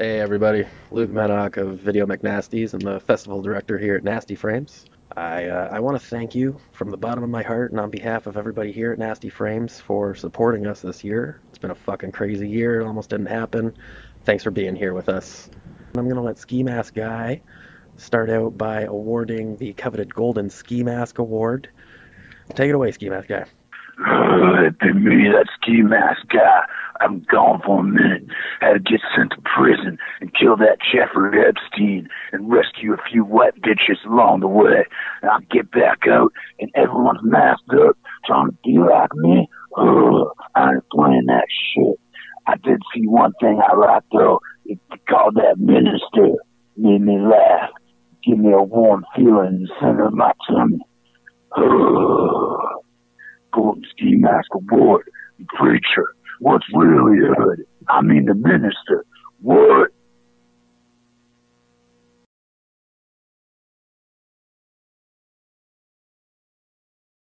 Hey everybody, Luke Maddock of Video McNasties and the festival director here at Nasty Frames. I, uh, I want to thank you from the bottom of my heart and on behalf of everybody here at Nasty Frames for supporting us this year. It's been a fucking crazy year, it almost didn't happen. Thanks for being here with us. I'm going to let Ski Mask Guy start out by awarding the coveted Golden Ski Mask Award. Take it away, Ski Mask Guy. It me, that ski mask guy. I'm gone for a minute. Had to get sent to prison and kill that Jeffrey Epstein and rescue a few wet bitches along the way. And I'll get back out and everyone's masked up trying to be like me. Ugh, I ain't playing that shit. I did see one thing I liked though. It called that minister. Made me laugh. Give me a warm feeling in the center of my tummy. Ugh. Golden Ski Mask Award. Preacher. What's really good? I mean the minister. What?